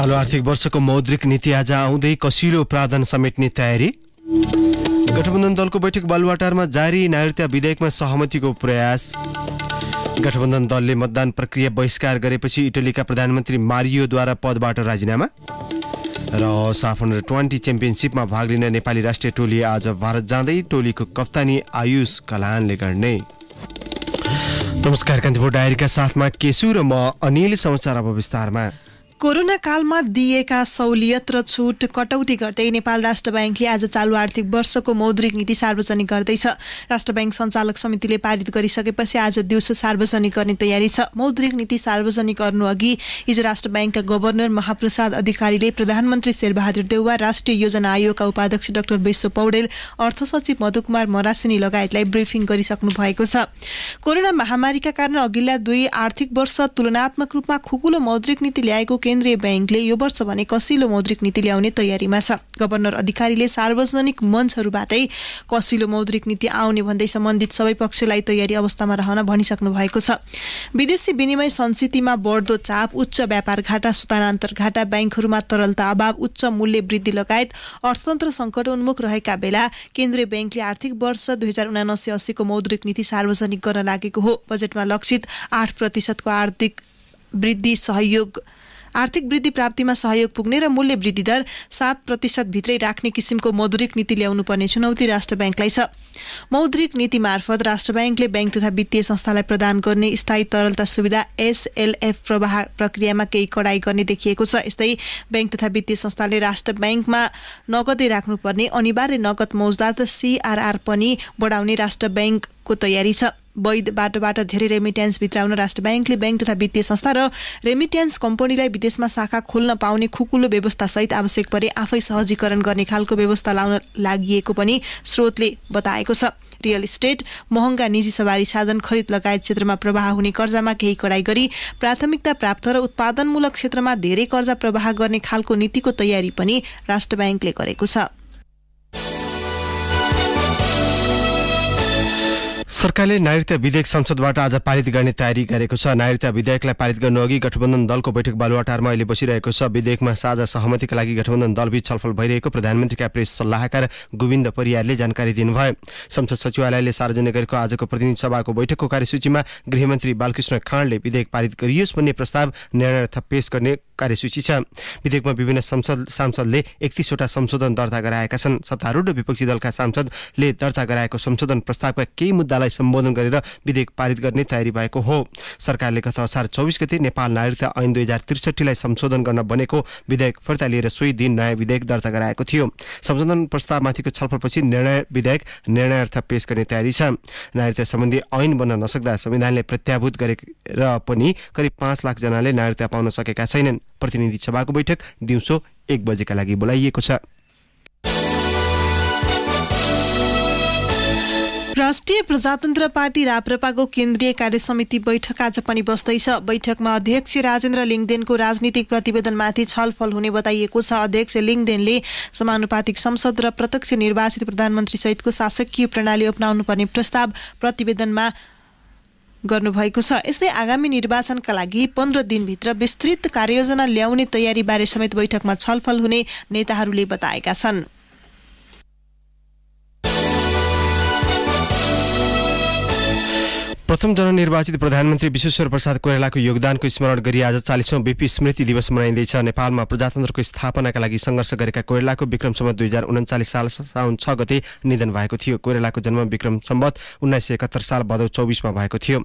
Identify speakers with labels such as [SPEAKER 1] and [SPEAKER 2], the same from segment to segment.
[SPEAKER 1] चालु आर्थिक वर्षको मौद्रिक नीति आज आउँदै कसिलो प्रावधान समेट्ने तयारी। गठबन्धन दलको बैठक बालुवाटारमा जारी नागरिकता विधेयकमा सहमतिको प्रयास। गठबन्धन दलले मतदान प्रक्रिया बहिष्कार गरेपछि इटलीका प्रधानमन्त्री मारियोद्वारा पदबाट राजीनामा। र साफ अन्डर ट्वेन्टी च्याम्पियनसिपमा भाग लिन नेपाली राष्ट्रिय टोली आज भारत जाँदै टोलीको कप्तानी आयुष कलानले गर्ने। नमस्कार कान्तिपुर डायरीका साथमा केशु र म अनिल समाचार अब विस्तारमा।
[SPEAKER 2] कोरोना कालमा दिएका सहुलियत र छुट कटौती गर्दै नेपाल राष्ट्र ब्याङ्कले आज चालु आर्थिक वर्षको मौद्रिक नीति सार्वजनिक गर्दैछ। राष्ट्र ब्याङ्क सञ्चालक समितिले पारित गरिसकेपछि आज दिउँसो सार्वजनिक गर्ने तयारी छ। मौद्रिक नीति सार्वजनिक गर्नु अघि हिजो राष्ट्र ब्याङ्कका गभर्नर महाप्रसाद अधिकारीले प्रधानमन्त्री शेरबहादुर देउवा राष्ट्रिय योजना आयोगका उपाध्यक्ष डाक्टर विश्व पौडेल अर्थ सचिव मधुकुमार मरासिनी लगायतलाई ब्रिफिङ गरिसक्नु भएको छ। कोरोना महामारीका कारण अघिल्ला दुई आर्थिक वर्ष तुलनात्मक रूपमा खुकुलो मौद्रिक नीति ल्याएको केन्द्रीय ब्याङ्कले यो वर्ष भने कसिलो मौद्रिक नीति ल्याउने तयारीमा छ। गभर्नर अधिकारीले सार्वजनिक मञ्चहरूबाटै कसिलो मौद्रिक नीति आउने भन्दै सम्बन्धित सबै पक्षलाई तयारी अवस्थामा रहन भनिसक्नु भएको छ। विदेशी विनिमय संस्कृतिमा बढ्दो चाप उच्च व्यापार घाटा सुतानान्तर घाटा ब्याङ्कहरूमा तरलता अभाव उच्च मूल्य वृद्धि लगायत अर्थतन्त्र सङ्कट उन्मुख रहेका बेला केन्द्रीय ब्याङ्कले आर्थिक वर्ष दुई हजार उनासी अस्सीको मौद्रिक नीति सार्वजनिक गर्न लागेको हो। बजेटमा लक्षित आठ प्रतिशतको आर्थिक वृद्धि सहयोग आर्थिक वृद्धि प्राप्तिमा सहयोग पुग्ने र मूल्य वृद्धि दर सात प्रतिशत भित्रै राख्ने किसिमको मौद्रिक नीति ल्याउनु पर्ने चुनौती राष्ट्र ब्याङ्कलाई छ। मौद्रिक नीति मार्फत राष्ट्र ब्याङ्कले ब्याङ्क तथा वित्तीय संस्थालाई प्रदान गर्ने स्थायी तरलता सुविधा एसएलएफ प्रवाह प्रक्रियामा केही कडाई गर्ने देखिएको छ। यस्तै ब्याङ्क तथा वित्तीय संस्थाले राष्ट्र ब्याङ्कमा नगदै राख्नुपर्ने अनिवार्य नगद मौजदात सिआरआर पनि बढाउने राष्ट्र ब्याङ्कको तयारी छ। वैध बाटोबाट धेरै रेमिट्यान्स भित्राउन राष्ट्र ब्याङ्कले ब्याङ्क तथा वित्तीय संस्था र रेमिट्यान्स कम्पनीलाई विदेशमा शाखा खोल्न पाउने खुकुलो व्यवस्थासहित आवश्यक परे आफै सहजीकरण गर्ने खालको व्यवस्था लाउन लागि पनि स्रोतले बताएको छ। रियल इस्टेट महँगा निजी सवारी साधन खरिद लगायत क्षेत्रमा प्रवाह हुने कर्जामा केही कडाई गरी प्राथमिकता प्राप्त र उत्पादनमूलक क्षेत्रमा धेरै कर्जा प्रवाह गर्ने खालको नीतिको तयारी पनि राष्ट्र ब्याङ्कले गरेको छ।
[SPEAKER 1] सरकारले नागरिकता विधेयक संसदबाट आज पारित गर्ने तयारी गरेको छ। नागरिकता विधेयकलाई पारित गर्नु अघि गठबन्धन दलको बैठक बालुवाटारमा अहिले बसिरहेको छ। विधेयकमा साझा सहमतिका लागि गठबन्धन दलबीच छलफल भइरहेको प्रधानमन्त्रीका प्रेस सल्लाहकार गोविन्द परियारले जानकारी दिनुभयो। संसद सचिवालयले सार्वजनिक गरेको आजको प्रतिनिधि सभाको बैठकको कार्यसूचीमा गृहमन्त्री बालकृष्ण खाँडले विधेयक पारित गरियोस् भन्ने प्रस्ताव निर्णय पेश गर्ने कार्यसूची छ। विधेयकमा विभिन्न संसद सांसदले एकतिसवटा संशोधन दर्ता गराएका छन्। सत्तारूढ र विपक्षी दलका सांसदले दर्ता गराएको संशोधन प्रस्तावका केही मुद्दालाई सम्बोधन गरेर विधेयक पारित गर्ने तयारी भएको हो। सरकारले गत असार चौबिस गते नेपाल नागरिकता ऐन दुई हजार त्रिसठीलाई संशोधन गर्न बनेको विधेयक फिर्ता लिएर सोही दिन नयाँ विधेयक दर्ता गराएको थियो। संशोधन प्रस्तावमाथिको छलफलपछि निर्णय विधेयक निर्णयार्थ पेश गर्ने तयारी छ। नागरिकता सम्बन्धी ऐन बन्न नसक्दा संविधानले प्रत्याभूत गरेर पनि करिब पाँच लाख जनाले नागरिकता पाउन सकेका छैनन्। प्रतिनिधि सभाको बैठक दिउँसो एक बजेका लागि बोलाइएको छ।
[SPEAKER 2] राष्ट्रिय प्रजातन्त्र पार्टी राप्रपाको केन्द्रीय कार्य समिति बैठक आज पनि बस्दैछ। बैठकमा अध्यक्ष राजेन्द्र लिङदेनको राजनीतिक प्रतिवेदनमाथि छलफल हुने बताइएको छ। अध्यक्ष लिङदेनले समानुपातिक संसद र प्रत्यक्ष निर्वाचित प्रधानमन्त्री सहितको शासकीय प्रणाली अप्नाउनु पर्ने प्रस्ताव प्रतिवेदनमा गर्नुभएको छ। यस्तै आगामी निर्वाचनका लागि पन्ध्र दिनभित्र विस्तृत कार्ययोजना ल्याउने तयारीबारे समेत बैठकमा छलफल हुने नेताहरूले बताएका छन्।
[SPEAKER 1] प्रथम जननिर्वाचित प्रधानमन्त्री विश्वेश्वर प्रसाद कोइरालाको योगदानको स्मरण गरी आज चालिसौँ बिपी स्मृति दिवस मनाइँदैछ। नेपालमा प्रजातन्त्रको स्थापनाका लागि सङ्घर्ष गरेका कोइरालाको विक्रम सम्बत दुई हजार उन्चालिस साल साउन छ गते निधन भएको थियो। कोइरालाको जन्म विक्रम सम्बत उन्नाइस सय एकहत्तर साल भदौ चौबिसमा भएको थियो।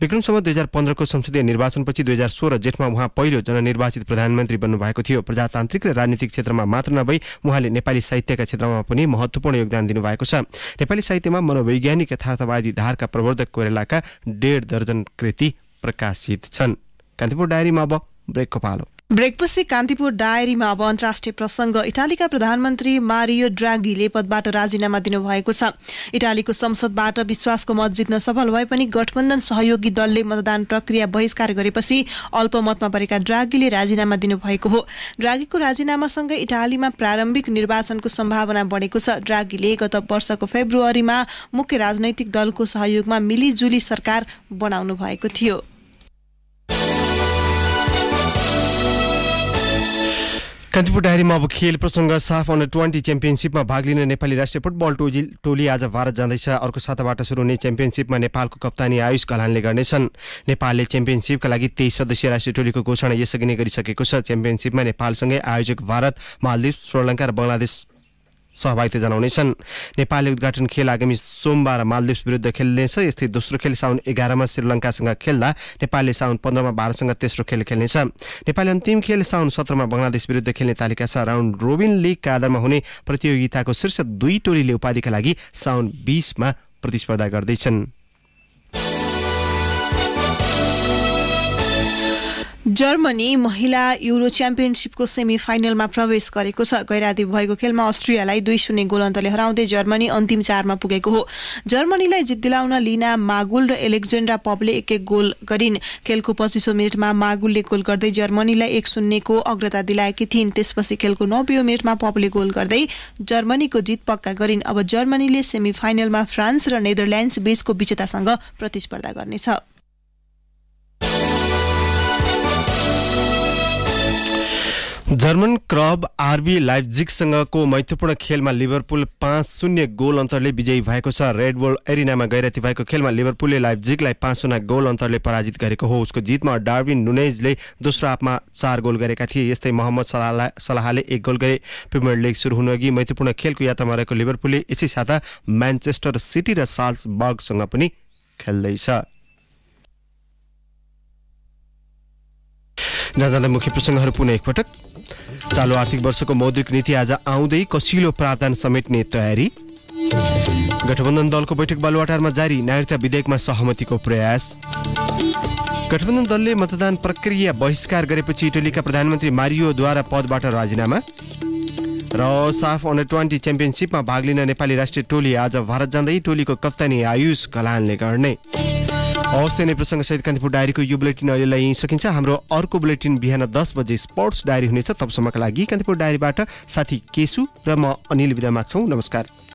[SPEAKER 1] विक्रम सम्बत दुई हजार पन्ध्रको संसदीय निर्वाचनपछि दुई हजार सोह्र जेठमा उहाँ पहिलो जननिर्वाचित प्रधानमन्त्री बन्नुभएको थियो। प्रजातान्त्रिक र राजनीतिक क्षेत्रमा मात्र नभई उहाँले नेपाली साहित्यका क्षेत्रमा पनि महत्वपूर्ण योगदान दिनुभएको छ। नेपाली साहित्यमा मनोवैज्ञानिक यथार्थवादी धारका प्रवर्धक कोइरालाका डेढ दर्जन कृति प्रकाशित छन्। कान्तिपुर डायरीमा अब ब्रेकको पालो
[SPEAKER 2] ब्रेकपछि कान्तिपुर डायरीमा अब अन्तर्राष्ट्रिय प्रसङ्ग। इटालीका प्रधानमन्त्री मारियो ड्रागीले पदबाट राजीनामा दिनुभएको छ। इटालीको संसदबाट विश्वासको मत जित्न सफल भए पनि गठबन्धन सहयोगी दलले मतदान प्रक्रिया बहिष्कार गरेपछि अल्पमतमा परेका ड्रागीले राजीनामा दिनुभएको हो। ड्रागीको राजीनामासँगै इटालीमा प्रारम्भिक निर्वाचनको सम्भावना बढेको छ। ड्रागीले गत वर्षको फेब्रुअरीमा मुख्य राजनैतिक दलको सहयोगमा मिलिजुली सरकार बनाउनु भएको थियो।
[SPEAKER 1] कान्तिपुर डायरीमा अब खेल प्रसङ्ग साफ अन्डर ट्वेन्टी च्याम्पियनसिपमा भाग लिन नेपाली राष्ट्रिय फुटबल टोली टोली आज भारत जाँदैछ। अर्को साताबाट सुरु हुने च्याम्पियनसिपमा नेपालको कप्तानी आयुष कलानले गर्नेछन्। नेपालले च्याम्पियनसिपका लागि तेइस सदस्यीय राष्ट्रिय टोलीको घोषणा यसअघि नै गरिसकेको छ। च्याम्पियनसिपमा नेपालसँगै आयोजक भारत मालदिव श्रीलङ्का र बङ्गलादेश सहभागिता जनाउनेछन्। नेपालले उद्घाटन खेल आगामी सोमबार मालदिप्स विरुद्ध खेल्नेछ। यस्तै दोस्रो खेल साउन एघारमा श्रीलङ्कासँग खेल्दा नेपालले साउन पन्ध्रमा भारतसँग तेस्रो खेल खेल्नेछ। नेपालले अन्तिम खेल साउन सत्रमा बङ्गलादेश विरुद्ध खेल्ने तालिका छ। राउन्ड रोबिन लिगका आधारमा हुने प्रतियोगिताको शीर्ष दुई टोलीले उपाधिका लागि साउन बिसमा प्रतिस्पर्धा गर्दैछन्।
[SPEAKER 2] जर्मनी महिला युरो च्याम्पियनसिपको सेमी फाइनलमा प्रवेश गरेको छ। गैराती भएको खेलमा अस्ट्रियालाई दुई शून्य गोल अन्तले हराउँदै जर्मनी अन्तिम चारमा पुगेको हो। जर्मनीलाई जित दिलाउन लिना मागुल र एलेक्जेन्ड्रा पपले एक एक गोल गरिन्। खेलको पच्चिसौँ मिनटमा मागुलले गोल गर्दै जर्मनीलाई एक शून्यको अग्रता दिलाएकी थिइन्। त्यसपछि खेलको नब्बे मिनटमा पपले गोल गर्दै जर्मनीको जित पक्का गरिन्। अब जर्मनीले सेमी फाइनलमा फ्रान्स र नेदरल्यान्ड्स बीचको विजेतासँग प्रतिस्पर्धा गर्नेछ।
[SPEAKER 1] जर्मन क्लब आरबी लाइफजिकसँगको मैत्रीपूर्ण खेलमा लिभरपुल पाँच शून्य गोल अन्तरले विजयी भएको छ। रेड बोल एरिनामा गइराती भएको खेलमा लिभरपुलले लाइफजिकलाई पाँच शून्य गोल अन्तरले पराजित गरेको हो। उसको जितमा डार्विन नुनेजले दोस्रो हाफमा चार गोल गरेका थिए। यस्तै मोहम्मद सलाह सलाहले एक गोल गरे। प्रिमियर लिग सुरु हुनुअघि मैत्रीपूर्ण खेलको यात्रामा रहेको लिभरपुलले यसै साता म्यान्चेस्टर सिटी र साल्सबर्गसँग पनि खेल्दैछ। जहाँ जाँदा मुख्य प्रसङ्गहरू पुनः एकपटक। चालु आर्थिक वर्षको मौद्रिक नीति आज आउँदै कसिलो प्रावधान समेट्ने तयारी। गठबन्धन दलको बैठक बालुवाटारमा जारी नागरिकता विधेयकमा सहमतिको प्रयास। गठबन्धन दलले मतदान प्रक्रिया बहिष्कार गरेपछि इटलीका प्रधानमन्त्री मारियोद्वारा पदबाट राजीनामा। र साफ अन्डर ट्वेन्टी च्याम्पियनसिपमा भाग लिन नेपाली राष्ट्रिय टोली आज भारत जाँदै टोलीको कप्तानी आयुष कलानले गर्ने। हवस् नै प्रसङ्गसहित कान्तिपुर डायरीको यो बुलेटिन अहिलेलाई यहीँ सकिन्छ। हाम्रो अर्को बुलेटिन बिहान दस बजे स्पोर्ट्स डायरी हुनेछ। तबसम्मका लागि कान्तिपुर डायरीबाट साथी केसु र म अनिल विदा माग्छौँ। नमस्कार।